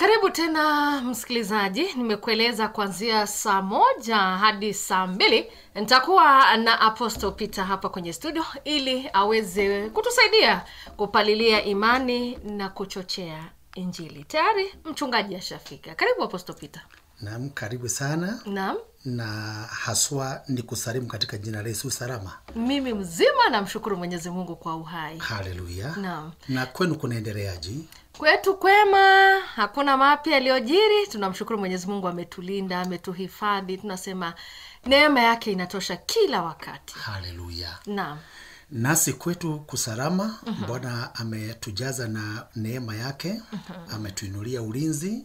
karibu tena msikilizaji nimekueleza kuanzia saa moja hadi saa mbili nitakuwa na apostle peter hapa kwenye studio ili aweze kutusaidia kupalilia imani na kuchochea injili tayari mchungaji ashafika karibu apostle peter Naam, karibu sana naam na haswa ni kusalimu katika jina la Yesu salama. mimi mzima namshukuru mwenyezi mungu kwa uhai Haleluya. Naam. Na kwenu kunaendeleaji? Kwetu kwema. Hakuna mapya yaliyojiri. Tunamshukuru mwenyezi mungu ametulinda ametuhifadhi. Tunasema neema yake inatosha kila wakati. Haleluya. naam. Nasi kwetu kusalama, Bwana ametujaza na neema yake, ametuinulia ulinzi.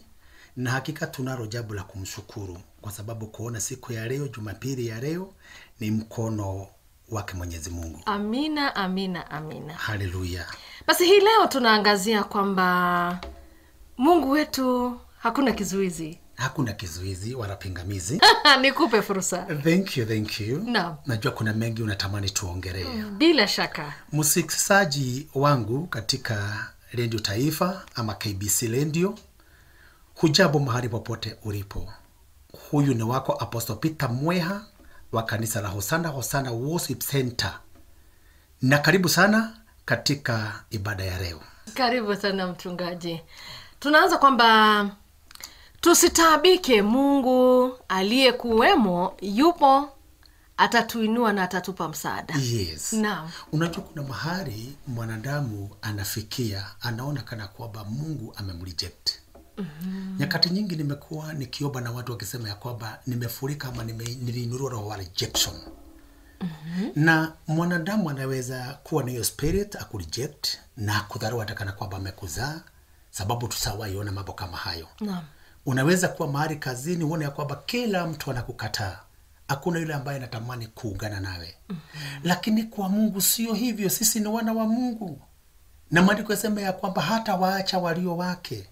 Na hakika tunalo jambo la kumshukuru. Kwa sababu kuona siku ya leo, Jumapili ya leo ni mkono wake Mwenyezi Mungu. amina amina amina. Haleluya. Basi hii leo tunaangazia kwamba mungu wetu hakuna kizuizi Hakuna kizuizi wala pingamizi. nikupe fursa Thank you, thank you. No. Najua kuna mengi unatamani tuongelee. bila shaka Msikilizaji wangu katika redio Taifa ama KBC redio, hujabo mahali popote ulipo. Huyu ni wako Apostle Peter Mweha wa kanisa la Hosana Hosana Worship Center, na karibu sana katika ibada ya leo. karibu sana mchungaji tunaanza kwamba tusitaabike mungu aliyekuwemo yupo atatuinua na atatupa msaada Yes. Naam. Unajua kuna mahari mwanadamu anafikia anaona kana kwamba Mungu amemreject. Mm-hmm. Nyakati nyingi nimekuwa nikiomba na watu wakisema ya kwamba nimefurika ama nime, niliinuliwa roho wa rejection. Na mwanadamu anaweza kuwa na hiyo spirit akureject na akudharau hata kana kwamba amekuzaa, sababu tusawaiona mambo kama hayo. Naam. Unaweza kuwa mahali kazini uone ya kwamba kila mtu anakukataa. Hakuna yule ambaye anatamani kuungana nawe. Mm-hmm. lakini kwa mungu sio hivyo. Sisi ni wana wa mungu. Na maandiko yasema ya kwamba hata waacha walio wake.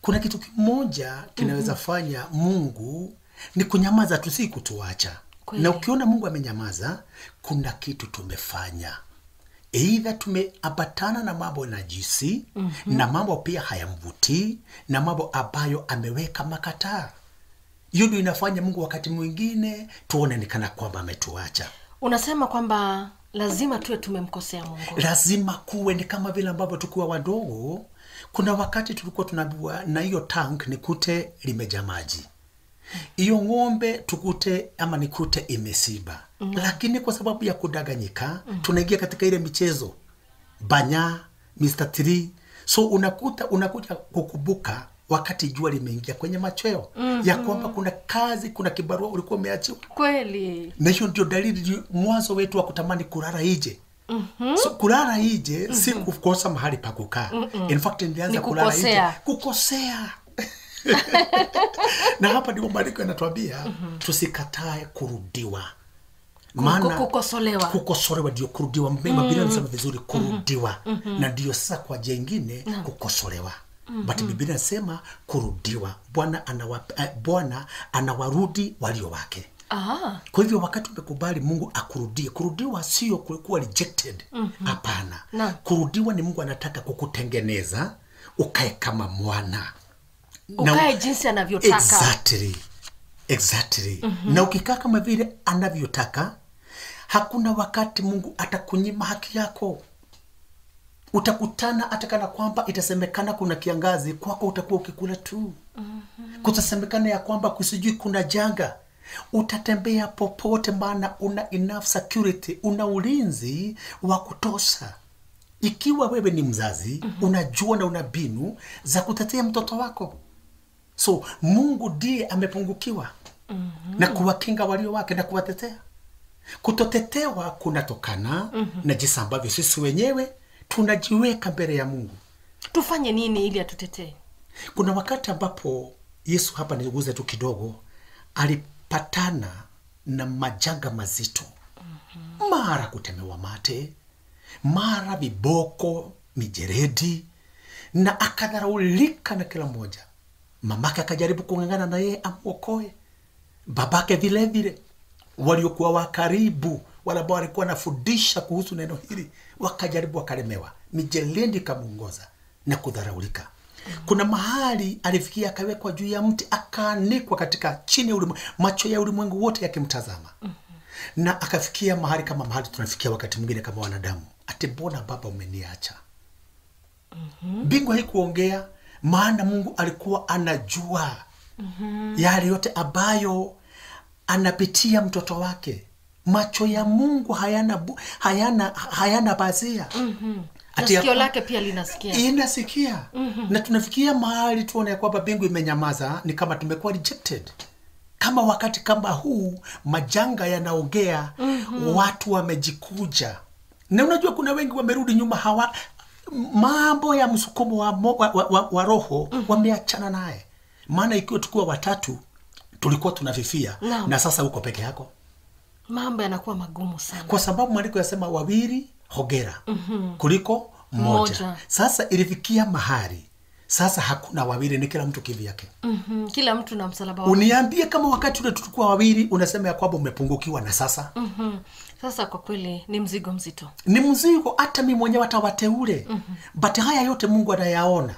Kuna kitu kimoja kinaweza mm-hmm. fanya mungu ni kunyamaza tu si kutuacha Kweli. na ukiona mungu amenyamaza kuna kitu tumefanya. Eidha tumeambatana na mambo najisi mm-hmm. na mambo pia hayamvutii na mambo ambayo ameweka makataa. Hiyo ndio inafanya mungu wakati mwingine tuone ni kana kwamba ametuacha. Unasema kwamba lazima tuwe tumemkosea mungu. Lazima kuwe ni kama vile ambavyo tukiwa wadogo. Kuna wakati tulikuwa tunaambiwa na hiyo tank ni kute limejaa maji hiyo ng'ombe tukute ama nikute imesiba mm. lakini kwa sababu ya kudanganyika mm. tunaingia katika ile michezo banya mr t so unakuta unakuja kukumbuka wakati jua limeingia kwenye machweo mm-hmm. ya kwamba kuna kazi kuna kibarua ulikuwa umeachiwa kweli na hiyo ndio dalili mwanzo wetu wa kutamani kulala ije mm-hmm. so kulala ije mm-hmm. si kukosa mahali pa kukaa mm-hmm. in fact nilianza Ni kulala ije kukosea. Na hapa ndipo maandiko yanatuambia mm-hmm. tusikatae kurudiwa Ku- kukosolewa. kukosolewa ndio kurudiwa mm-hmm. vizuri kurudiwa mm-hmm. na ndio sasa kwa jia ingine mm-hmm. kukosolewa mm-hmm. but biblia nasema kurudiwa bwana anawa, eh, bwana anawarudi walio wake Aha. kwa hivyo wakati umekubali mungu akurudie kurudiwa sio kuwa rejected hapana Naam. kurudiwa ni mungu anataka kukutengeneza ukae kama mwana Na- ukae jinsi anavyotaka. exactly exactly. Mm-hmm. na ukikaa kama vile anavyotaka hakuna wakati mungu atakunyima haki yako. Utakutana hata kana kwamba itasemekana kuna kiangazi kwako utakuwa ukikula tu. Mm-hmm. kutasemekana ya kwamba kusijui kuna janga. Utatembea popote maana una enough security una ulinzi wa kutosha. Ikiwa wewe ni mzazi mm-hmm. unajua na una binu za kutetea mtoto wako so mungu ndiye amepungukiwa mm-hmm. na kuwakinga walio wake na kuwatetea kutotetewa kunatokana mm-hmm. na jinsi ambavyo sisi wenyewe tunajiweka mbele ya mungu tufanye nini ili atutetee kuna wakati ambapo yesu hapa niguze tu kidogo alipatana na majanga mazito mm-hmm. mara kutemewa mate mara viboko mijeredi na akadharaulika na kila mmoja mamake akajaribu kung'ang'ana na yeye amwokoe. Babake vile vile waliokuwa wa karibu wale ambao walikuwa wanafundisha kuhusu neno hili wakajaribu wakalemewa. Mijeledi ikamuongoza na kudharaulika. Kuna mahali alifikia akawekwa juu ya mti akaanikwa katika chini ya ulimwengu macho ya ulimwengu wote yakimtazama. Na akafikia mahali kama mahali tunafikia wakati mwingine kama wanadamu ati mbona baba umeniacha? Mbingu haikuongea maana mungu alikuwa anajua mm-hmm. yale yote ambayo anapitia mtoto wake. Macho ya mungu hayana bu- hayana hayana bazia sikio lake pia linasikia. Inasikia. Na tunafikia mahali tuone ya kwamba bingu imenyamaza ni kama tumekuwa rejected. Kama wakati kama huu majanga yanaongea. Watu wamejikuja. Na unajua kuna wengi wamerudi nyuma hawa mambo ya msukumo wa, wa, wa, wa, wa roho wameachana naye maana ikiwa tukiwa watatu tulikuwa tunafifia no. na sasa uko peke yako mambo yanakuwa magumu sana kwa sababu maandiko yasema wawili hogera mm -hmm. kuliko mmoja. moja Sasa ilifikia mahali sasa hakuna wawili, ni kila mtu kivyake. -hmm. kila mtu na msalaba wake Uniambie kama wakati ule tulikuwa wawili, unasema ya kwamba umepungukiwa, na sasa Mhm. Sasa kwa kweli ni mzigo mzito ni mzigo. Hata mi mwenyewe hata wateule but haya yote Mungu anayaona.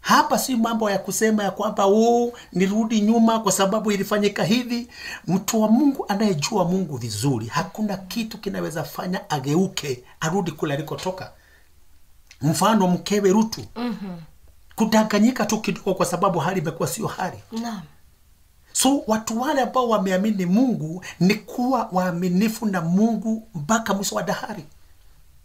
Hapa si mambo ya kusema ya kwamba oh, nirudi nyuma kwa sababu ilifanyika hivi. Mtu wa Mungu anayejua Mungu vizuri, hakuna kitu kinaweza fanya ageuke arudi kule alikotoka. Mfano mkewe Rutu mm-hmm. kudanganyika tu kidogo, kwa sababu hali imekuwa sio hali. naam So watu wale ambao wameamini Mungu ni kuwa waaminifu na Mungu mpaka mwisho wa dahari.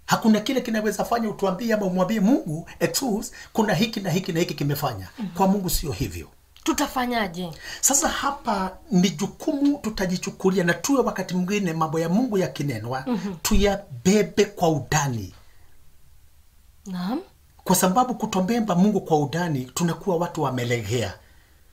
Hakuna kile kinaweza fanya utuambie ama umwambie Mungu etus kuna hiki na hiki na hiki kimefanya. mm -hmm. Kwa Mungu sio hivyo. tutafanyaje Sasa hapa ni jukumu tutajichukulia, na tuwe wakati mwingine mambo ya Mungu yakinenwa mm -hmm. tuyabebe kwa udani, naam kwa sababu kutombemba Mungu kwa udani tunakuwa watu wamelegea.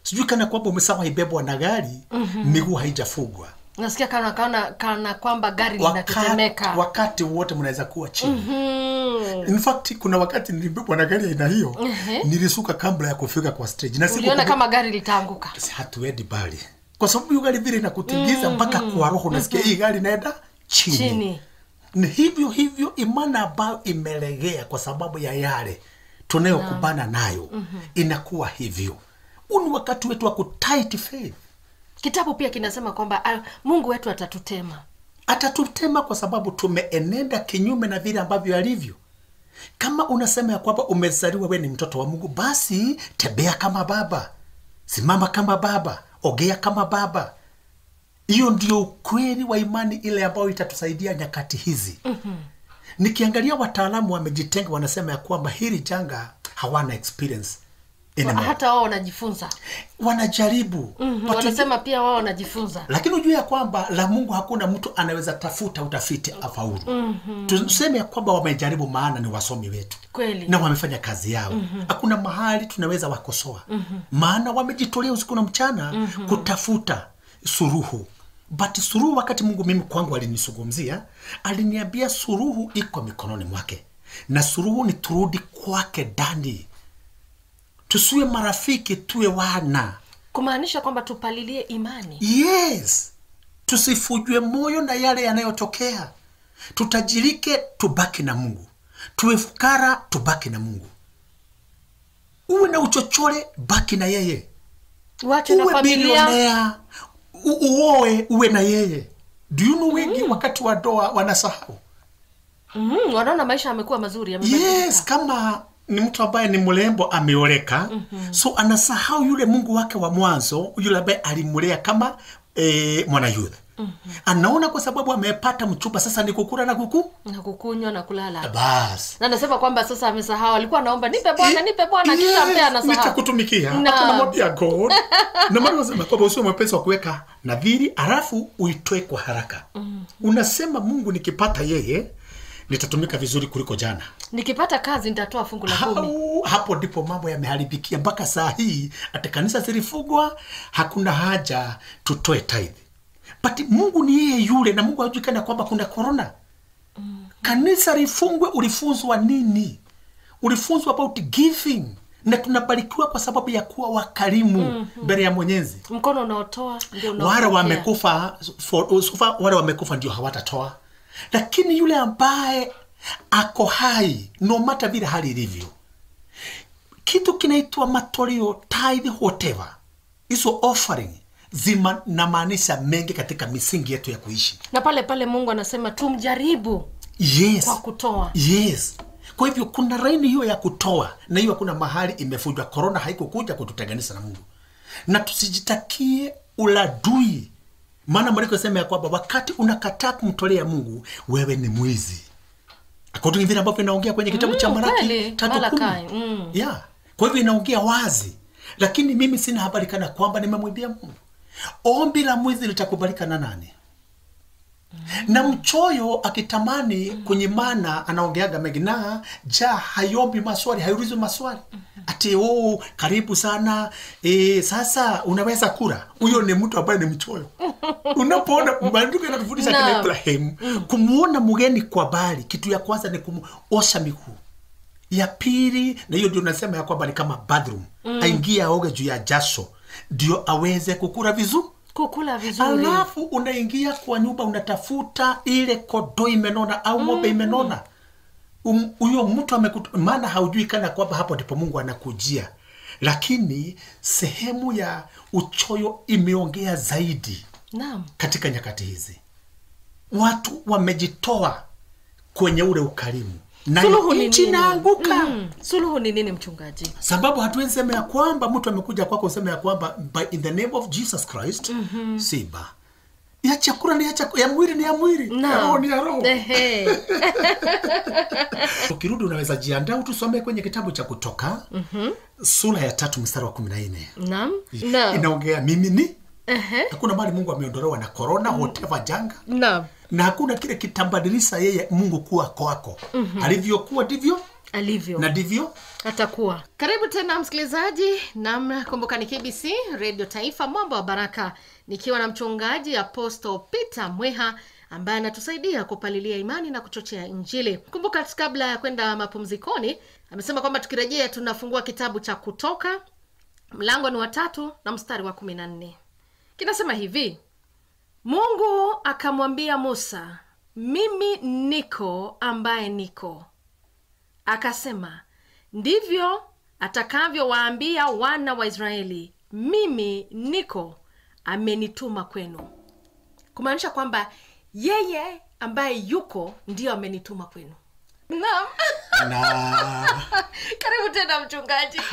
Sijui kana kwamba umesawa ibebwa na gari miguu haijafugwa nasikia kana, kana, kana kwamba gari wakati, linatetemeka. wakati wote mnaweza kuwa chini. Mhm. in fact kuna wakati nilibebwa na gari aina hiyo mm-hmm. nilisuka kabla ya kufika kwa stage. Na uliona kama gari litaanguka? Hatuendi bali kwa sababu hiyo gari vile inakutingiza mpaka kwa roho unasikia hii gari inaenda chini. chini. Ni hivyo hivyo imani ambayo imelegea kwa sababu ya yale tunayokubana nayo mm-hmm. inakuwa hivyo huu ni wakati wetu wa kutight faith. Kitabu pia kinasema kwamba ah, mungu wetu atatutema. Atatutema kwa sababu tumeenenda kinyume na vile ambavyo alivyo. Kama unasema ya kwamba umezaliwa we ni mtoto wa mungu basi tembea kama baba. Simama kama baba. Ogea kama baba. Hiyo ndio ukweli wa imani ile ambayo itatusaidia nyakati hizi. Mm-hmm. nikiangalia wataalamu wamejitenga wanasema ya kwamba hili janga hawana experience. Hata wao wanajifunza wanajaribu mm-hmm. Patu... wanasema pia wao wanajifunza lakini ujue ya kwamba la mungu hakuna mtu anaweza tafuta utafiti afaulu mm-hmm. tuseme ya kwamba wamejaribu maana ni wasomi wetu Kweli. na wamefanya kazi yao hakuna mm-hmm. mahali tunaweza wakosoa mm-hmm. maana wamejitolea usiku na mchana mm-hmm. kutafuta suruhu but suruhu wakati mungu mimi kwangu alinisugumzia aliniambia suruhu iko mikononi mwake na suruhu ni turudi kwake ndani tusiwe marafiki tuwe wana. Kumaanisha kwamba tupalilie imani. Yes. Tusifujwe moyo na yale yanayotokea. Tutajirike tubaki na mungu. Tuwe fukara tubaki na mungu. Uwe na uchochole baki na yeye. Wache na uwe bilionea uoe uwe na yeye. Diunu wengi mm. wakati wa doa wanasahau? Mm, wanaona maisha yamekuwa mazuri yamebadilika. yes kama ni mtu ambaye ni mrembo ameoleka mm-hmm. so anasahau yule mungu wake wa mwanzo yule ambaye alimlea kama e, mwana youth mm-hmm. anaona kwa sababu amepata mchumba sasa ni kukula na kuku? Na kukunywa na kulala. Basi. Na anasema kwamba sasa amesahau. Alikuwa anaomba nipe bwana nipe bwana yes, kisha mpea anasahau. nitakutumikia. Naam. hata namwambia god. Na maana nasema kwamba usio mwepesi wa kuweka nadhiri alafu uitoe kwa haraka. Mm-hmm. unasema mungu nikipata yeye nitatumika vizuri kuliko jana. Nikipata kazi nitatoa fungu la kumi. hapo ndipo mambo yameharibikia. Mpaka saa hii hata kanisa zilifugwa hakuna haja tutoe tithe. But mungu ni yeye yule na mungu hajulikana kwamba kuna korona mm. kanisa lifungwe ulifunzwa nini? Ulifunzwa about giving. Na tunabarikiwa kwa sababu ya kuwa wakarimu mbele mm-hmm. ya mwenyezi. Mkono unaotoa ndio wale wamekufa wale wamekufa ndio hawatatoa lakini yule ambaye ako hai no mata vile hali ilivyo kitu kinaitwa matoleo tithe whatever hizo offering zinamaanisha mengi katika misingi yetu ya kuishi. Na pale pale mungu anasema tumjaribu yes. kwa kutoa. Yes. Kwa hivyo kuna raini hiyo ya kutoa na hiyo kuna mahali imefujwa. Korona haikukuja kututenganisha na mungu. Na tusijitakie uladui maana maandiko yasema ya kwamba wakati unakataa kumtolea mungu wewe ni mwizi according vile ambavyo inaongea kwenye kitabu cha Mm, Malaki maraki tatu kumi. Mm. yeah. kwa hivyo inaongea wazi lakini mimi sina habari kana kwamba nimemwibia mungu ombi la mwizi litakubalika na nani na mchoyo akitamani kunyimana anaongeaga mengi. Na ja hayombi maswali haiulizi maswali. Ati oh, karibu sana. E, sasa unaweza kura huyo ni mtu ambaye ni mchoyo. Unapoona maandiko yanatufundisha kina ibrahim kumuona mgeni kwa bali kitu ya kwanza ni kumuosha miguu. Ya pili na hiyo ndio nasema ya kwamba ni kama bathroom. Mm. aingie aoge juu ya jasho ndio aweze kukura vizuri kukula vizuri. Alafu unaingia kwa nyumba unatafuta ile kodo imenona au ng'ombe imenona. Huyo Um- huyo mtu amekuta maana haujui kana kwamba hapo ndipo mungu anakujia. Lakini sehemu ya uchoyo imeongea zaidi naam. katika nyakati hizi. Watu wamejitoa kwenye ule ukarimu na suluhu ni nchi nini? inaanguka. Mm. suluhu ni nini mchungaji? Sababu hatuwezi sema ya kwamba mtu amekuja kwako useme ya kwamba by in the name of jesus christ mm-hmm. siba ya chakula ni ya chakula ya mwili ni ya mwili. Ya roho ni ya roho. Ukirudi unaweza jiandaa utusomee kwenye kitabu cha kutoka mm-hmm. sura ya tatu mstari wa kumi na nne. Inaongea mimi ni? Hakuna mali mungu ameondolewa na korona whatever janga. Naam na hakuna kile kitambadilisha yeye mungu kuwa kwako. Mm-hmm. alivyokuwa ndivyo alivyo. na ndivyo atakuwa. Karibu tena msikilizaji nam kumbuka ni kbc redio taifa mwamba wa baraka nikiwa na mchungaji apostol peter mweha ambaye anatusaidia kupalilia imani na kuchochea injili. Kumbuka kabla ya kwenda mapumzikoni amesema kwamba tukirejea tunafungua kitabu cha kutoka mlango ni watatu na mstari wa kumi na nne. Kinasema hivi mungu akamwambia musa mimi niko ambaye niko. Akasema ndivyo atakavyowaambia wana wa israeli mimi niko amenituma kwenu. Kumaanisha kwamba yeye ambaye yuko ndiyo amenituma kwenu naam. Na karibu tena mchungaji.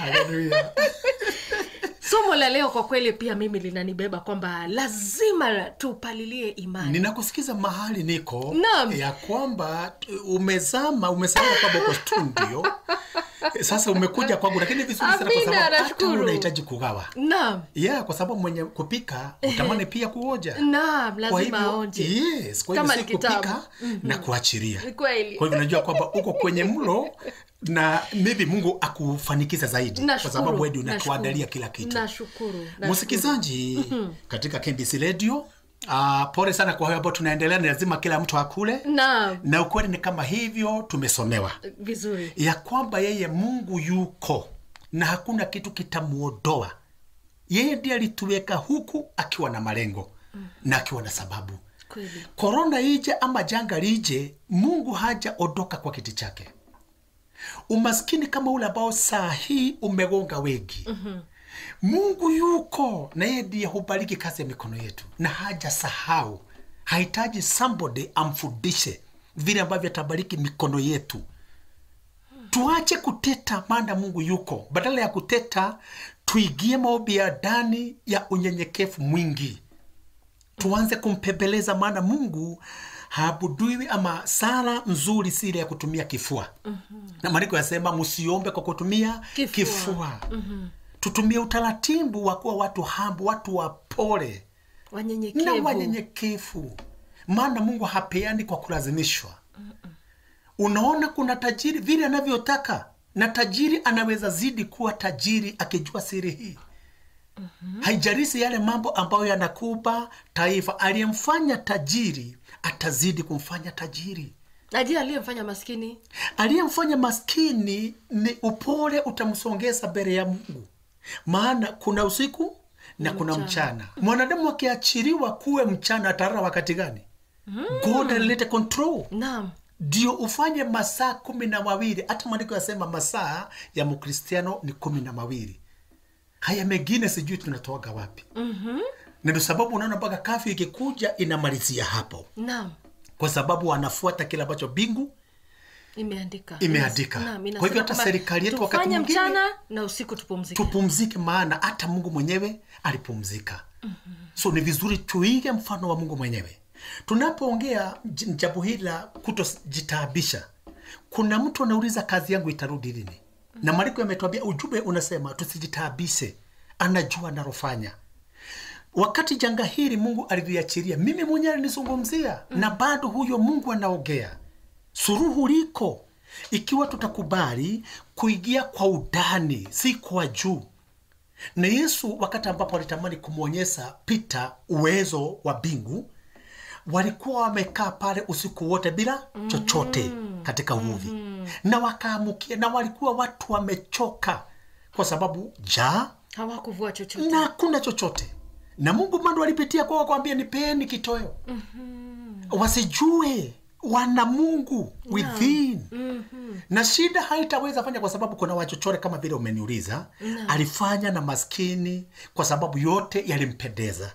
Somo la leo kwa kweli pia mimi linanibeba kwamba lazima tupalilie imani. Ninakusikiza mahali niko Naam. ya kwamba t- umezama umesahau kwamba uko studio sasa umekuja kwangu lakini vizuri sana kwa sababu hata unahitaji kugawa. Naam. Yeah, kwa sababu mwenye kupika utamani pia kuoja. Naam lazima aonje yes, kwa hivyo si mm -hmm. kupika na kuachiria Ni kweli. Kwa hivyo unajua kwamba uko kwenye mlo na maybe mungu akufanikiza zaidi. Na kwa sababu wewe unatuandalia kila kitu. Nashukuru Na msikilizaji katika kbc radio uh, pole sana kwa hayo ambao tunaendelea. Ni lazima kila mtu akule. Naam. Na ukweli ni kama hivyo tumesomewa. Vizuri. Ya kwamba yeye mungu yuko na hakuna kitu kitamuodoa yeye ndiye alituweka huku akiwa na malengo mm. na akiwa na sababu. Korona ije ama janga lije mungu hajaondoka kwa kiti chake. Umaskini kama ule ambao saa hii umegonga wengi. Mm-hmm. Mungu yuko na yeye ndiye hubariki kazi ya mikono yetu na haja sahau hahitaji somebody amfundishe vile ambavyo atabariki mikono yetu tuache kuteta maana mungu yuko badala ya kuteta tuigie maombi ya ndani ya unyenyekevu mwingi tuanze kumpembeleza maana mungu habuduiwi ama sala nzuri si ile ya kutumia kifua mm-hmm. na maandiko yasema msiombe kwa kutumia Kifua. kifua, mm-hmm. Tutumie utaratibu wa kuwa watu hambu watu wapole. Na wanyenyekevu. Maana mungu hapeani kwa kulazimishwa. Unaona kuna tajiri vile anavyotaka. Na tajiri anaweza zidi kuwa tajiri akijua siri hii. Mm-hmm. haijarisi yale mambo ambayo yanakuba taifa aliyemfanya tajiri atazidi kumfanya tajiri. Najia aliyemfanya maskini? Aliyemfanya maskini ni upole utamsongeza mbele ya mungu maana kuna usiku na kuna mchana. mchana. Mwanadamu akiachiriwa kuwe mchana atarara wakati gani? Mm. god alilete control. Naam. Ndio ufanye masaa kumi na mawili. Hata maandiko yasema masaa ya mkristiano ni kumi na mawili. Haya mengine sijui tunatoaga wapi. Mm-hmm. na ndio sababu unaona mpaka kafi ikikuja inamalizia hapo. Naam. Kwa sababu wanafuata kile ambacho bingu imeandika Imeandika. Kwa hivyo hata serikali yetu wakati mwingine- mchana na usiku tupumzike tupumzike maana hata mungu mwenyewe alipumzika mm-hmm. so ni vizuri tuige mfano wa mungu mwenyewe tunapoongea jambo hili la kutojitaabisha kuna mtu anauliza kazi yangu itarudi lini mm-hmm. na mariko ametwambia ujumbe unasema tusijitaabishe anajua analofanya wakati janga hili mungu aliliachiria mimi mwenyewe alinizungumzia mm-hmm. na bado huyo mungu anaogea suruhu liko. Ikiwa tutakubali kuingia kwa udani si kwa juu. Na yesu wakati ambapo alitamani kumwonyesha pita uwezo wa mbingu walikuwa wamekaa pale usiku wote bila chochote katika uvuvi. Na wakaamukia na walikuwa watu wamechoka kwa sababu jaa hawakuvua chochote. na hakuna chochote. Na mungu bado alipitia kwao kwambia nipeni kitoweo. Mm-hmm. wasijue wana mungu within. Mm-hmm. na shida haitaweza fanya kwa sababu kuna wachochore kama vile umeniuliza. Alifanya na maskini kwa sababu yote yalimpendeza.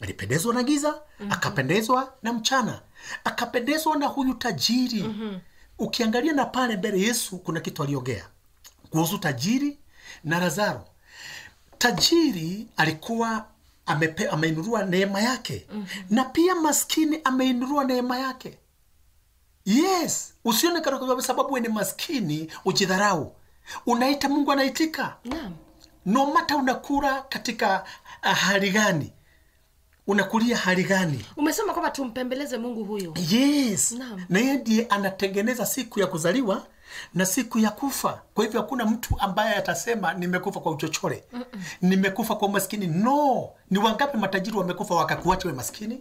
Alipendezwa na giza mm-hmm. akapendezwa na mchana akapendezwa na huyu tajiri. Mm-hmm. ukiangalia na pale mbele yesu kuna kitu aliogea kuhusu tajiri na lazaro. Tajiri alikuwa ameinurua neema yake. Mm-hmm. na pia maskini ameinurua neema yake yes. Usione kana kwa sababu wewe ni maskini ujidharau. Unaita mungu anaitika? Naam. No mata unakura katika uh, hali gani. Unakulia hali gani? Umesema kwamba tumpembeleze mungu huyo. yes. Naam. na yeye ndiye anatengeneza siku ya kuzaliwa na siku ya kufa. Kwa hivyo hakuna mtu ambaye atasema nimekufa kwa uchochole Mm-mm. nimekufa kwa umaskini. No. Ni wangapi matajiri wamekufa wakakuacha we maskini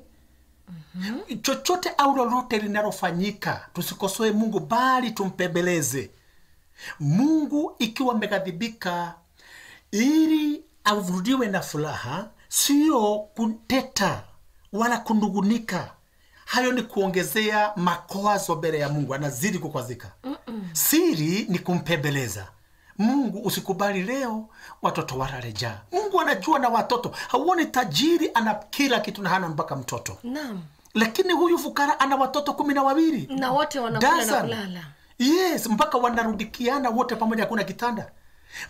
mm-hmm. chochote au lolote linalofanyika tusikosoe mungu bali tumpembeleze mungu ikiwa ameghadhibika ili avurudiwe na furaha sio kuteta wala kundugunika. hayo ni kuongezea makwazo mbele ya mungu anazidi kukwazika Mm-mm. siri ni kumpembeleza mungu usikubali leo watoto wararejaa mungu anajua na watoto hauoni tajiri ana kila kitu na hana mpaka mtoto naam lakini huyu fukara ana watoto kumi na wawili. Na wote wanakula na kulala. Yes mpaka wanarudikiana wote pamoja hakuna kitanda.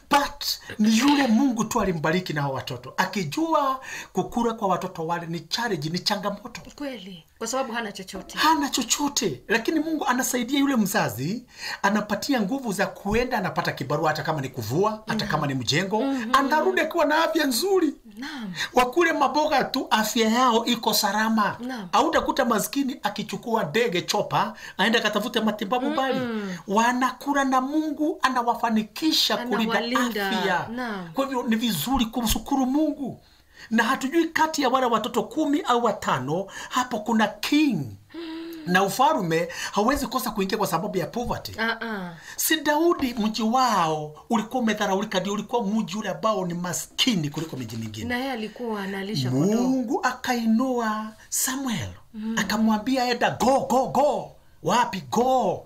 But ni yule mungu tu alimbariki na hao watoto. Akijua kukura kwa watoto wale ni challenge ni changamoto. Kweli kwa sababu hana chochote. Hana chochote. Lakini mungu anasaidia yule mzazi anapatia nguvu za kuenda anapata kibarua hata kama ni kuvua hata kama ni mjengo. Mm-hmm. anarudi akiwa na afya nzuri naam. Wakule maboga tu afya yao iko salama. Autakuta maskini akichukua ndege chopa aenda akatafute matibabu mbali. Wanakula na mungu anawafanikisha kulinda afya. Kwa hivyo ni vizuri kumshukuru mungu. Na hatujui kati ya wale watoto kumi au watano hapo kuna king na ufalume hauwezi kosa kuingia kwa sababu ya poverty. Uh -uh. si daudi mji wao ulikuwa umedharaulika ndio ulikuwa mji ule ambao ni maskini kuliko miji mingine. Na yeye alikuwa analisha kondoo. Mungu akainua samuel mm. akamwambia enda go go go. Wapi go?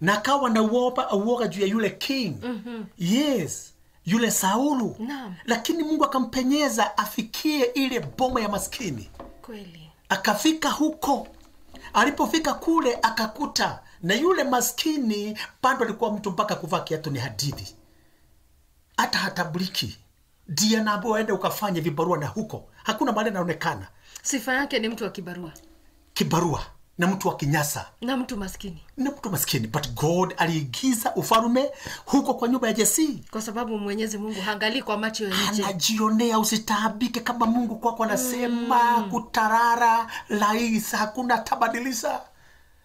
Na akawa na uoga uoga juu ya yule king. Mm-hmm. yes yule saulu. Naam. lakini mungu akampenyeza afikie ile boma ya maskini. Kweli. Akafika huko alipofika kule akakuta na yule maskini bado alikuwa mtu mpaka kuvaa kiatu ni hadithi. Hata hatabuliki ndiye naambiwa ende ukafanye vibarua na huko hakuna mahali anaonekana. Sifa yake ni mtu wa kibarua. Kibarua na mtu wa kinyasa. Na mtu maskini. Na mtu maskini. But god aliigiza ufalume huko kwa nyumba ya jesii kwa sababu mwenyezi mungu haangalii kwa macho ya nje. Anajionea usitaabike kama mungu kwako anasema. Mm. kutarara rahisi hakuna tabadilisha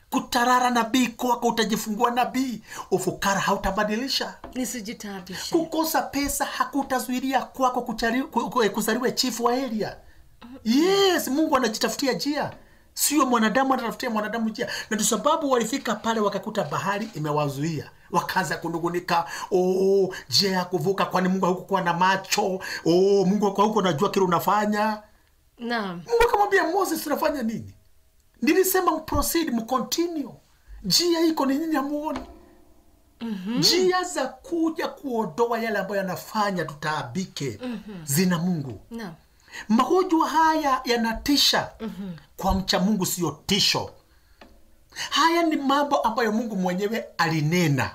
kutarara nabii kwako utajifungua nabii. Ufukara hautabadilisha. Nisijitaabishe. Kukosa pesa hakutazuilia kwako kuchari- ku- ku- kuzaliwa chifu wa eria yes mungu anajitafutia njia sio mwanadamu anatafutia mwanadamu njia. Na ndio sababu walifika pale wakakuta bahari imewazuia. Wakaanza kunungunika. Oh, njia ya kuvuka kwani mungu hakukuwa na macho? Oh, mungu kwa huko najua kile unafanya. Naam. Mungu akamwambia moses unafanya nini? Nilisema mproceed mcontinue njia iko ni nyinyi hamuoni. Njia mm -hmm. za kuja kuondoa yale ambayo yanafanya tutaabike mm -hmm. zina mungu. Naam magonjwa haya yanatisha. Kwa mcha mungu siyo tisho. Haya ni mambo ambayo mungu mwenyewe alinena.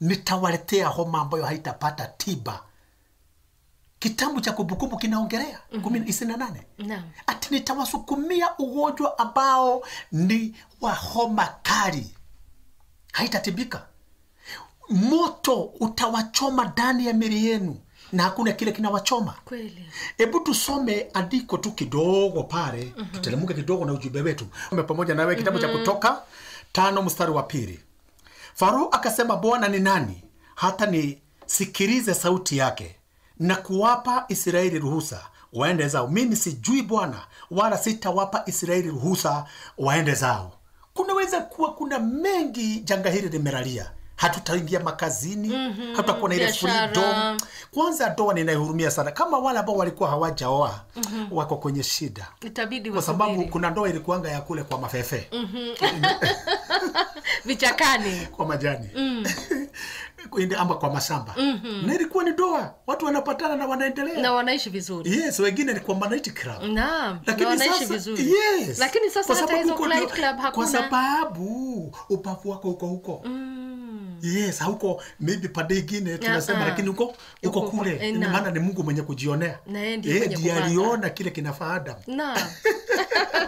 Nitawaletea homa ambayo haitapata tiba. Kitabu cha kumbukumbu kinaongelea. Kumi ishirini na nane. No. ati nitawasukumia ugonjwa ambao ni wa homa kali. Haitatibika moto utawachoma ndani ya mili yenu na hakuna kile kinawachoma. Kweli. Hebu tusome andiko tu kidogo pale mm-hmm. tutelemuke kidogo na ujumbe wetu. Ume pamoja nawe kitabu mm -hmm. cha kutoka tano mstari wa pili. Farao akasema bwana ni nani? Hata nisikilize sauti yake na kuwapa israeli ruhusa waende zao. Mimi sijui bwana wala sitawapa israeli ruhusa waende zao. Kunaweza kuwa kuna mengi janga hili limelalia hatutaingia makazini mm-hmm. hatutakuwa na ile freedom kwanza ndoa ninaihurumia sana kama wale ambao walikuwa hawajaoa mm-hmm. wako kwenye shida itabidi kwa sababu kuna ndoa ilikuanga ya kule kwa mafefe mm -hmm. vichakani kwa majani mm. ama kwa mashamba. Mm-hmm. na ilikuwa ni doa, watu wanapatana na wanaendelea. Na wanaishi vizuri. Yes wengine ni kwa night club. Naam lakini na wanaishi sasa, vizuri. yes. lakini sasa Kwa hata sababu hizo Clyde ndio- kwa sababu upavu wako uko huko. Mm. yes hauko maybe pande ingine tunasema Ah, ah. lakini uko uko kule. eh, Ni maana ni mungu mwenye kujionea. Na yeye ndiye aliona kile kinafaa adamu naam. na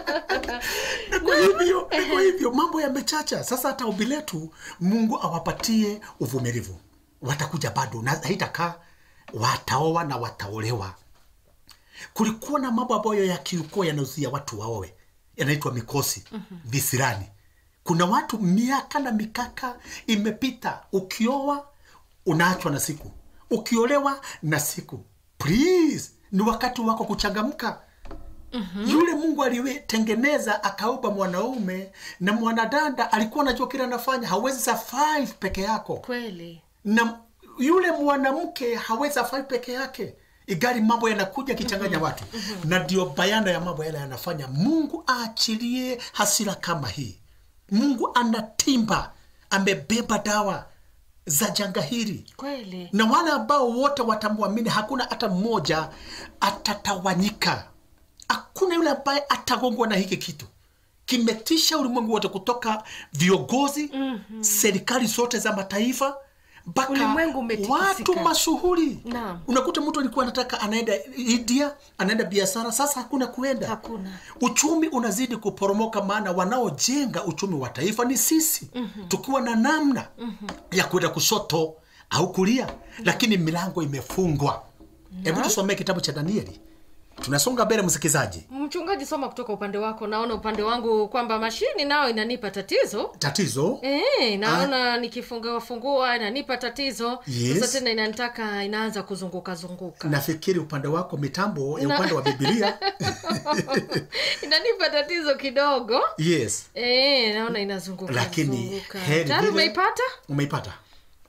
hivyo hivyo mambo yamechacha. Sasa hata ombi letu mungu awapatie uvumilivu. Watakuja bado na haitakaa. Wataoa na wataolewa. Kulikuwa na mambo ambayo ya kiukoo yanauzia watu waowe yanaitwa mikosi mm-hmm. visirani. Kuna watu miaka na mikaka imepita. Ukioa unaachwa na siku. Ukiolewa na siku. Please ni wakati wako kuchangamka mm-hmm. yule mungu aliyetengeneza akaupa mwanaume na mwanadada alikuwa anajua kile anafanya hawezi survive peke yako. Kweli. Na yule mwanamke hawezi survive peke yake. Igari mambo yanakuja akichanganya watu. Mm -hmm. na ndio bayana ya mambo yale yanafanya. Mungu aachilie hasira kama hii. Mungu anatimba amebeba dawa za janga hili. Kweli. Na wale ambao wote watamwamini hakuna hata mmoja atatawanyika hakuna yule ambaye atagongwa na hiki kitu kimetisha ulimwengu wote kutoka viongozi mm-hmm. serikali zote za mataifa mpaka watu mashuhuri Naam. unakuta mtu alikuwa anataka anaenda india anaenda biashara sasa hakuna kuenda Hakuna. uchumi unazidi kuporomoka maana wanaojenga uchumi wa taifa ni sisi mm-hmm. tukiwa na namna mm-hmm. ya kuenda kushoto au kulia mm-hmm. lakini milango imefungwa hebu tusomee kitabu cha danieli tunasonga mbele msikilizaji. Mchungaji soma kutoka upande wako. Naona upande wangu kwamba mashini nao inanipa tatizo. Tatizo? Eh, naona nikifungua fungua inanipa tatizo. Yes. sasa tena inanitaka inaanza kuzunguka zunguka. Nafikiri upande wako mitambo ya upande wa bibilia inanipa tatizo kidogo. Yes. Eh, naona inazunguka lakini heri umeipata? Umeipata.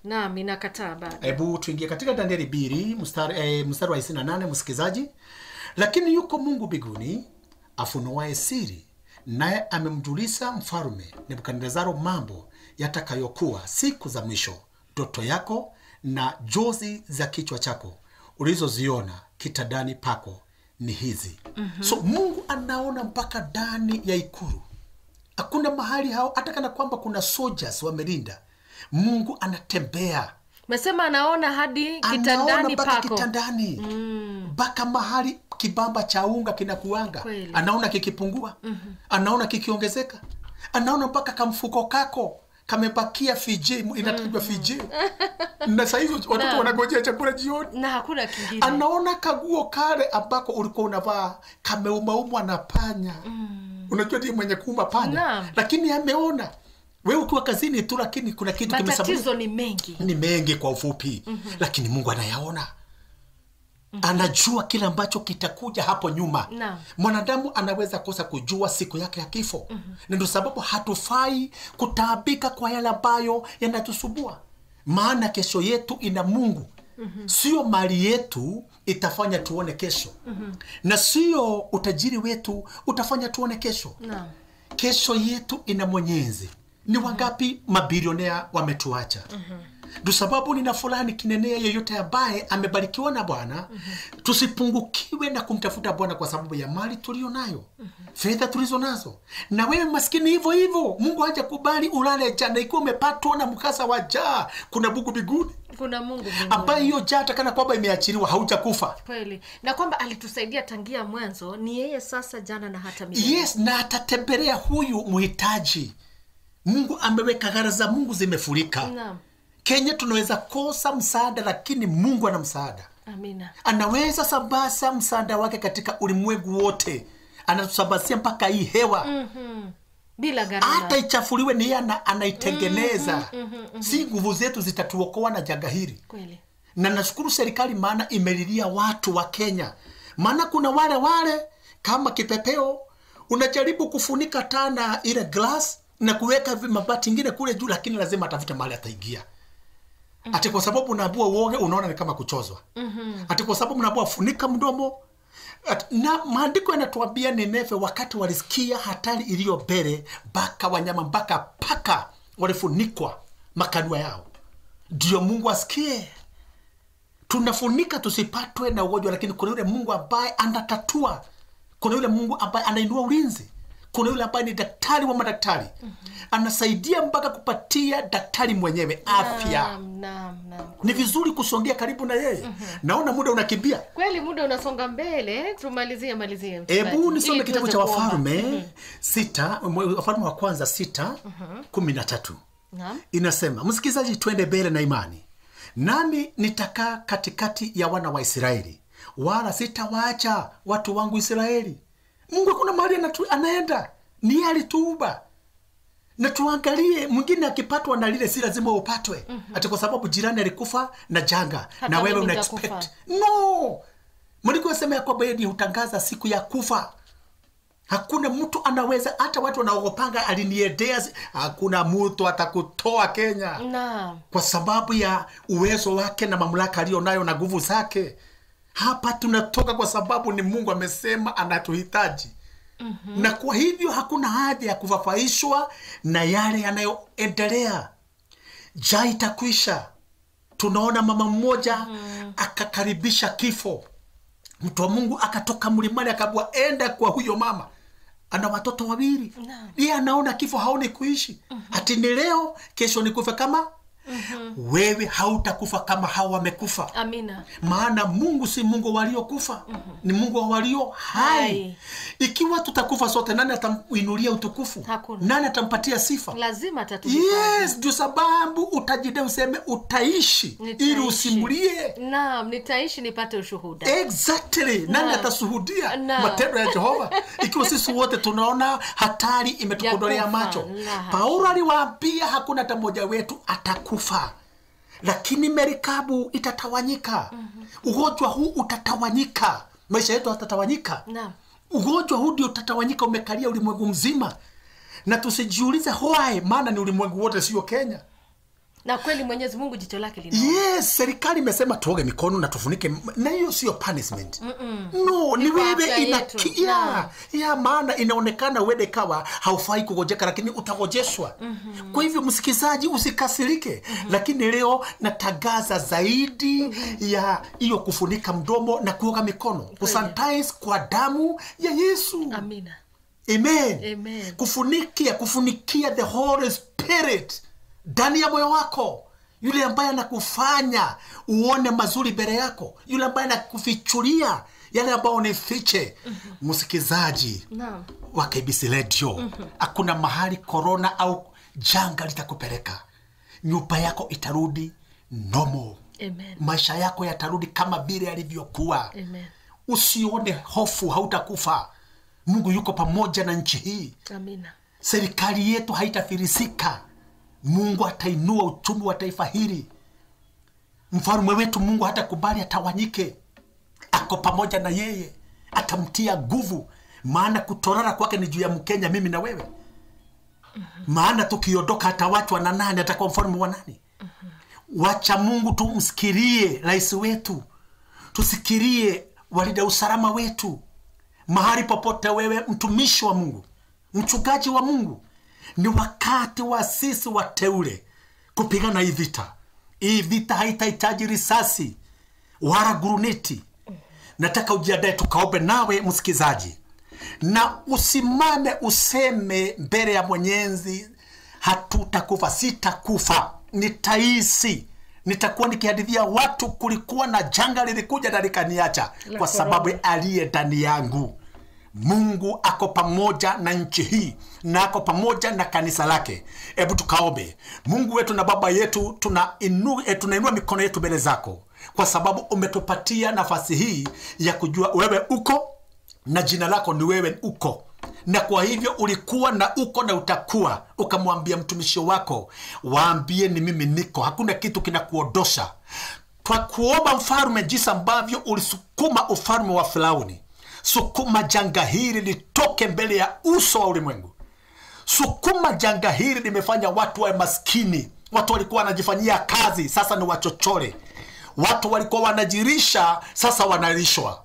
Naam inakataa bado. Hebu tuingie katika danieli bili mstari, eh, mstari wa 28 msikilizaji lakini yuko mungu biguni afunuaye siri naye amemjulisha mfalume nebukadnezaro mambo yatakayokuwa siku za mwisho ndoto yako na jozi za kichwa chako. Ulizoziona kitandani pako ni hizi. Mm-hmm. so mungu anaona mpaka dani ya ikulu. Hakuna mahali hao hata kana kwamba kuna soldiers wamelinda mungu anatembea. Mesema anaona hadi anaona kitandani pako. kitandani. Mpaka mahali kibamba cha unga kinakuanga. Anaona kikipungua. Mm-hmm. anaona kikiongezeka. Anaona mpaka kamfuko kako kamebakia fij inatajwa fij na sahizi watoto wanagojea chakula jioni. Na hakuna kingine. Anaona kaguo kale ambako ulikuwa unavaa kameumaumwa na panya. Mm. unajua ndiye mwenye kuuma panya? Na. lakini ameona. We ukiwa kazini tu lakini kuna kitu kimesababisha. Matatizo ni mengi. Ni mengi kwa ufupi. Mm-hmm. lakini mungu anayaona mm-hmm. anajua kile ambacho kitakuja hapo nyuma no. mwanadamu anaweza kosa kujua siku yake ya kifo mm-hmm. na ndio sababu hatufai kutaabika kwa yale ambayo yanatusubua maana kesho yetu ina mungu mm-hmm. sio mali yetu itafanya tuone kesho mm-hmm. na sio utajiri wetu utafanya tuone kesho no. kesho yetu ina mwenyezi ni wangapi mabilionea wametuacha ndio sababu nina fulani kinenea yeyote ambaye amebarikiwa na bwana mm -hmm. tusipungukiwe na kumtafuta bwana kwa sababu ya mali tulio nayo mm -hmm. fedha tulizo nazo. Na wewe maskini hivyo hivyo mungu haja kubali ulale jana ikiwa umepatwa na mkasa wa jaa kuna bugu biguni kuna mungu ambaye hiyo jaa takana kwamba imeachiliwa haujakufa. Kweli. Na kwamba alitusaidia tangia mwanzo ni yeye sasa jana na hata milele. Yes na atatembelea huyu mhitaji mungu ameweka gara za mungu zimefurika. Naam kenya tunaweza kosa msaada lakini mungu ana msaada. Amina. Anaweza sambaza msaada wake katika ulimwengu wote. Anatusambazia mpaka hii hewa. Bila gharama. Hata ichafuliwe ni yeye ana- anaitengeneza. Si nguvu zetu zitatuokoa na janga hili. Kweli. Na nashukuru serikali maana imelilia watu wa kenya. Maana kuna wale wale kama kipepeo unajaribu kufunika tana ile glass na kuweka mabati ingine kule juu lakini lazima atafute mahali ataingia ati kwa sababu unaambiwa uoge unaona ni kama kuchozwa. Mm -hmm. ati kwa sababu unaambiwa funika mdomo. At, na maandiko yanatuambia Nineve wakati walisikia hatari iliyo mbele, mpaka wanyama mpaka paka walifunikwa makanua yao, ndio Mungu asikie. Tunafunika tusipatwe na ugonjwa, lakini kuna yule Mungu ambaye anatatua, kuna yule Mungu ambaye anainua ulinzi, kuna yule ambaye ni daktari wa madaktari mm -hmm. anasaidia mpaka kupatia daktari mwenyewe afya. Naam, naam, naam. Ni vizuri kusongea karibu na yeye. mm -hmm. Naona muda unakimbia. kweli muda unasonga mbele tumalizie malizie hebu nisome kitabu cha wafalme sita mwe- wafalme wa kwanza sita kumi na tatu Naam. inasema msikilizaji twende mbele na imani nami nitakaa katikati ya wana wa israeli wala sitawaacha watu wangu israeli mungu hakuna mahali anaenda. Ni yeye alituumba. Na tuangalie mwingine akipatwa na lile si lazima upatwe. Mm-hmm. ati kwa sababu jirani alikufa na janga Hata na wewe una expect. no! Mlikuwa sema ya kwamba yeye hutangaza siku ya kufa. Hakuna mtu anaweza hata watu wanaogopanga aliniedea, hakuna mtu atakutoa kenya. Na, kwa sababu ya uwezo wake na mamlaka aliyo nayo na nguvu zake hapa tunatoka kwa sababu ni mungu amesema anatuhitaji mm-hmm. na kwa hivyo hakuna haja ya kufafaishwa na yale yanayoendelea ja itakwisha tunaona mama mmoja mm. akakaribisha kifo mtu wa mungu akatoka mlimani akaambua enda kwa huyo mama ana watoto wawili Naam. no. anaona kifo haoni kuishi mm -hmm. hati ni leo kesho nikufe kama wewe hautakufa kama hao wamekufa. Amina. Maana mungu si mungu waliokufa. Mm -hmm. ni mungu wa walio hai. Hai. ikiwa tutakufa sote nani atamuinulia utukufu? Hakuna. nani atampatia sifa? Lazima atatuhifadhi. yes ndio sababu utajide useme utaishi Nitaishi. ili usimulie. Naam nitaishi nipate ushuhuda. Exactly. Nani naam. atashuhudia matendo ya jehova. Ikiwa sisi wote tunaona hatari imetukondolea macho. Paulo aliwaambia hakuna hata mmoja wetu atakufa lakini merikabu itatawanyika. Ugonjwa huu utatawanyika. Maisha yetu atatawanyika ugonjwa huu ndio utatawanyika umekalia ulimwengu mzima. Na tusijiulize hoae maana ni ulimwengu wote sio kenya na kweli mwenyezi mungu jicho lake lina yes serikali imesema tuoge mikono na tufunike na hiyo sio punishment. No ni wewe inakia ina ya, ya maana inaonekana wede kawa haufai kugojeka lakini utagojeshwa. Mm-hmm. kwa hivyo msikilizaji usikasirike. Mm-hmm. lakini leo natangaza zaidi mm-hmm. ya hiyo kufunika mdomo na kuoga mikono. Kusantis kwa damu ya yesu. Amina. Amen. Amen. kufunikia kufunikia the holy spirit ndani ya moyo wako yule ambaye anakufanya uone mazuri mbele yako yule ambaye anakufichulia yale ambayo nifiche msikilizaji no. wa KBC radio hakuna mahali korona au janga litakupeleka. Nyumba yako itarudi nomo. amen. Maisha yako yatarudi kama vile yalivyokuwa. Usione hofu hautakufa. Mungu yuko pamoja na nchi hii. Amina. Serikali yetu haitafirisika mungu atainua uchumi wa taifa hili. Mfalme wetu mungu hata kubali atawanyike. Ako pamoja na yeye atamtia nguvu. Maana kutorara kwake ni juu ya mkenya mimi na wewe. Maana tukiondoka atawachwa na nani? Atakuwa mfalme wa nani? Wacha mungu tumsikirie rais wetu. Tusikirie walida usalama wetu. Mahali popote wewe mtumishi wa mungu mchungaji wa mungu ni wakati wa sisi wateule kupigana hii vita. Hii vita haitahitaji risasi wala guruneti. Nataka ujiandae tukaombe nawe msikizaji na usimame useme mbele ya mwenyezi hatutakufa sitakufa nitaishi. Nitakuwa nikihadithia watu kulikuwa na janga lilikuja na likaniacha kwa sababu aliye ndani yangu mungu ako pamoja na nchi hii na ako pamoja na kanisa lake. Hebu tukaombe. Mungu wetu na baba yetu tunainua eh, tunainua mikono yetu mbele zako kwa sababu umetupatia nafasi hii ya kujua wewe uko na jina lako ni wewe uko. Na kwa hivyo ulikuwa na uko na utakuwa. Ukamwambia mtumishi wako waambie ni mimi niko. Hakuna kitu kinakuodosha. Twakuomba mfalume, jinsi ambavyo ulisukuma ufalme wa firauni sukuma janga hili litoke mbele ya uso wa ulimwengu. Sukuma janga hili limefanya watu wawe maskini. Watu walikuwa wanajifanyia kazi sasa ni wachochole. watu walikuwa wanajirisha sasa wanalishwa.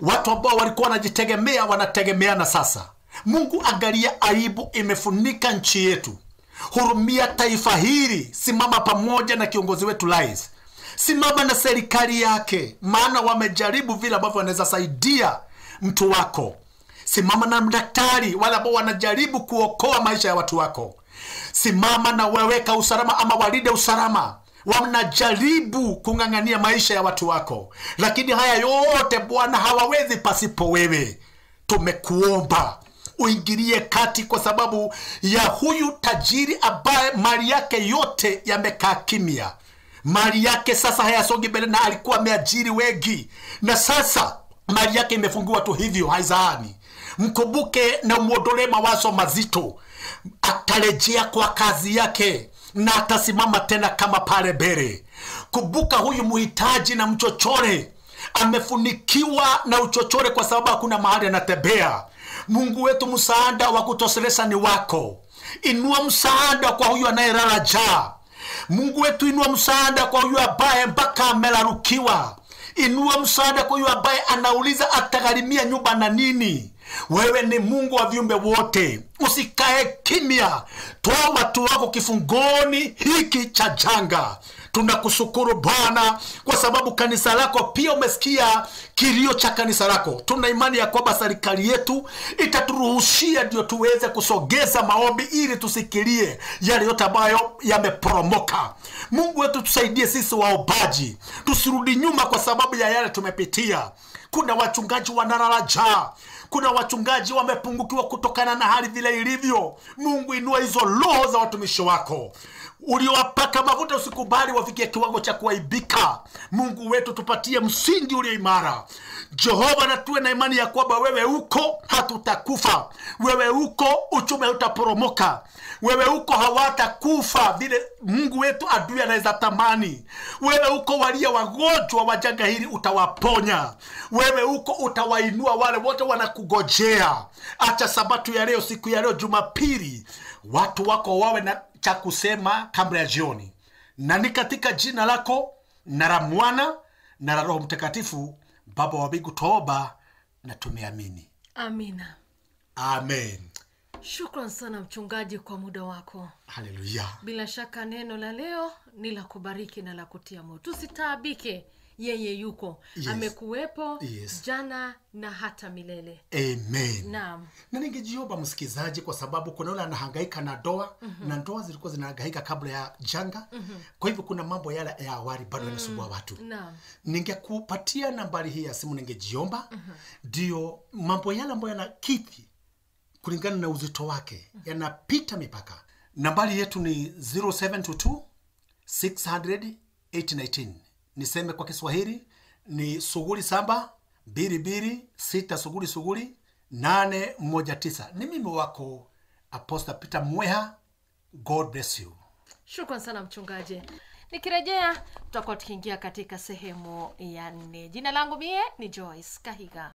Watu ambao walikuwa wanajitegemea wanategemeana sasa. Mungu angalia aibu imefunika nchi yetu. Hurumia taifa hili simama pamoja na kiongozi wetu rais. Simama na serikali yake maana wamejaribu vile ambavyo wanaweza saidia mtu wako. Simama na mdaktari wale ambao wanajaribu kuokoa maisha ya watu wako. Simama na weweka usalama ama walinde usalama. Wanajaribu kung'ang'ania maisha ya watu wako. Lakini haya yote bwana hawawezi pasipo wewe. Tumekuomba uingilie kati kwa sababu ya huyu tajiri ambaye mali yake yote yamekaa kimya. Mali yake sasa hayasongi mbele na alikuwa ameajiri wengi. Na sasa mali yake imefungiwa tu hivyo haizaani mkumbuke na umwondolee mawazo mazito. Atarejea kwa kazi yake na atasimama tena kama pale mbele. Kumbuka huyu muhitaji na mchochore. Amefunikiwa na uchochore kwa sababu hakuna mahali anatembea. Mungu wetu msaada wa kutosheleza ni wako. Inua msaada kwa huyu anayelala jaa mungu wetu inua msaada kwa huyu ambaye mpaka amelarukiwa inua msaada kwa huyu ambaye anauliza atagharimia nyumba na nini? Wewe ni mungu wa viumbe wote. Usikae kimya. Toa watu wako kifungoni hiki cha janga tunakushukuru bwana kwa sababu kanisa lako pia umesikia kilio cha kanisa lako. Tuna imani ya kwamba serikali yetu itaturuhushia ndio tuweze kusogeza maombi ili tusikilie yale yote ambayo yameporomoka. Mungu wetu tusaidie sisi waobaji tusirudi nyuma kwa sababu ya yale tumepitia. Kuna wachungaji wanalala jaa kuna wachungaji wamepungukiwa kutokana na hali vile ilivyo. Mungu inua hizo roho za watumishi wako uliowapaka mafuta usikubali wafikie kiwango cha kuaibika. Mungu wetu tupatie msingi ulio imara. Jehova na tuwe na imani ya kwamba wewe uko hatutakufa. Wewe uko uchumi utaporomoka wewe uko hawatakufa. Vile mungu wetu adui anaweza tamani. Wewe uko walia wagonjwa wa janga hili utawaponya. Wewe uko utawainua wale wote wanakugojea. Acha sabatu ya leo siku ya leo jumapili. Watu wako wawe na cha kusema kabla ya jioni. Na ni katika jina lako na la mwana na la roho mtakatifu baba wa mbingu twaomba na tumeamini. Amina. Amen. Shukran sana mchungaji kwa muda wako. Haleluya bila shaka neno la leo ni la kubariki na la kutia moyo. Tusitaabike yeye yuko Yes. amekuwepo Yes. jana na hata milele amen naam na ningejiomba msikilizaji kwa sababu kuna yule anahangaika na ndoa mm-hmm. na ndoa zilikuwa zinahangaika kabla ya janga mm-hmm. kwa hivyo kuna mambo yale ya awali bado yanasumbua watu naam ningekupatia nambari hii ya simu ningejiomba ndio mm-hmm. mambo yale ambayo yanakithi kulingana na uzito wake mm-hmm. yanapita mipaka nambari yetu ni 0722 600 819 niseme kwa kiswahili ni suguli saba mbili mbili sita suguli suguli nane moja tisa. Ni mimi wako aposta peter mweha. God bless you. Shukran sana mchungaji. Nikirejea tutakuwa tukiingia katika sehemu ya nne. Jina langu mie ni joyce kahiga